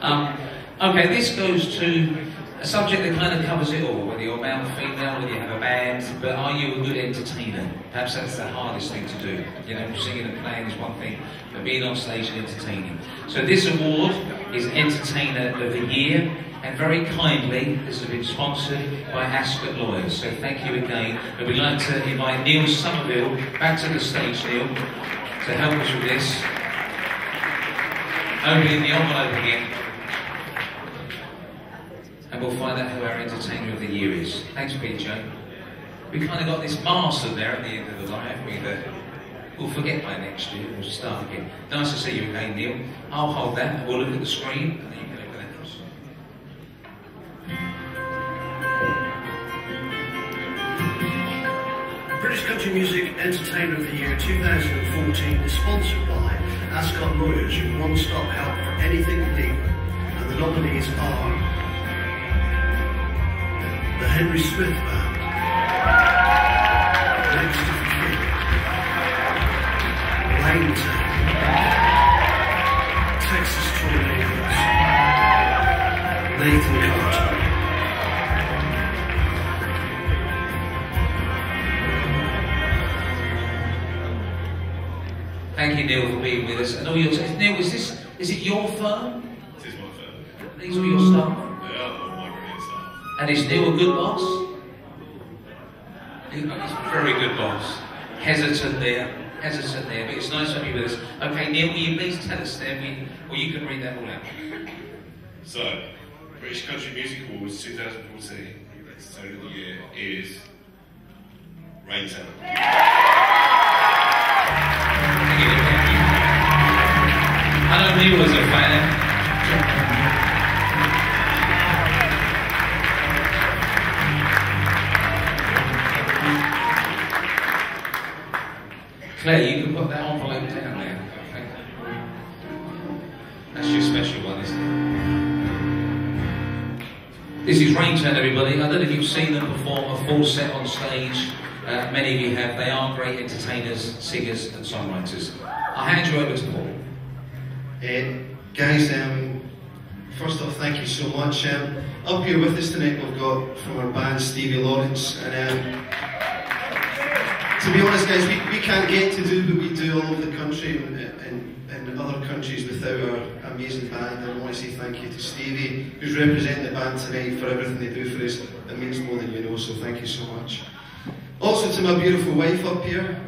Um, okay, this goes to a subject that kind of covers it all, whether you're male, or female, whether you have a band, but are you a good entertainer? Perhaps that's the hardest thing to do. You know, singing and playing is one thing, but being on stage and entertaining. So this award is Entertainer of the Year, and very kindly, this has been sponsored by Ascot Lawyers. So thank you again. And we'd like to invite Neil Somerville back to the stage, Neil, to help us with this. Opening the envelope again. And we'll find out who our entertainer of the year is. Thanks, PJ. We kind of got this master there at the end of the line, haven't we? That we'll forget by next year. We'll start again. Nice to see you again, Neil. I'll hold that. We'll look at the screen, and then you can look at that. British Country Music Entertainer of the Year 2014 is sponsored by Ascot Lawyers, your one-stop help for anything legal. And the nominees are the Henry Smith Band, Next to King, Langton, Texas Tornadoes, Nathan Carter. Thank you, Neil, for being with us. And all your Neil, is this is it your firm? This is my firm. These are your staff. And is Neil a good boss? He's a very good boss. Hesitant there, hesitant there, but it's nice to have you with us. Okay, Neil, will you please tell us then, we, or you can read that all out. So, British Country Music Awards 2014, Entertainer of the Year is Raintown. I know Neil was a fan. Claire, you can put that envelope down there. That's your special one, isn't it? This is Raintown, everybody. I don't know if you've seen them perform a full set on stage. Uh, many of you have. They are great entertainers, singers, and songwriters. I'll hand you over to Paul. Uh, guys, um, first off, thank you so much. Um, up here with us tonight, we've got from our band Stevie Lawrence. And um, to be honest, guys, we, we can't get to do what we do all over the country and, and other countries without our amazing band. And I want to say thank you to Stevie, who's representing the band tonight for everything they do for us. It means more than you know, so thank you so much. Also to my beautiful wife up here.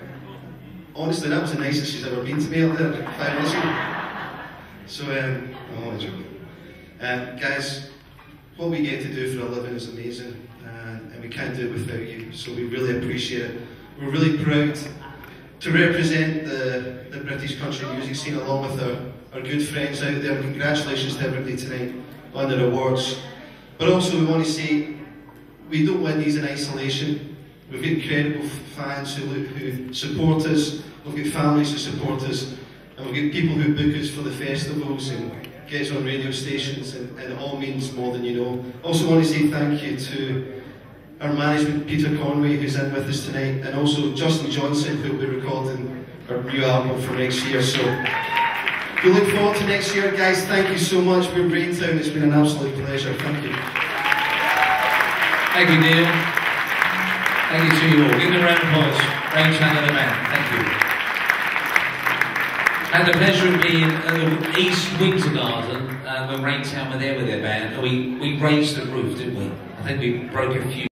Honestly, that was the nicest she's ever been to me up there five minutes ago. So, um, oh, I'm joking. Um, guys, what we get to do for a living is amazing, and, and we can't do it without you. So we really appreciate it. We're really proud to represent the, the British country music scene along with our, our good friends out there. Congratulations to everybody tonight on their awards. But also, we want to say we don't win these in isolation. We've got incredible fans who, who support us. We've got families who support us. And we've got people who book us for the festivals and get us on radio stations, and, and it all means more than you know. Also, want to say thank you to our management, Peter Conway, who's in with us tonight, and also Justin Johnson, who will be recording our new album for next year. So we look forward to next year, guys. Thank you so much for Raintown. It's been an absolute pleasure. Thank you. Thank you, Neil. Thank you to you all. Give them a round of applause. Rain Chandler, the band. Thank you. Had the pleasure of being at the East Winter Garden uh, when Raintown were there with their band. And we, we raised the roof, didn't we? I think we broke a few.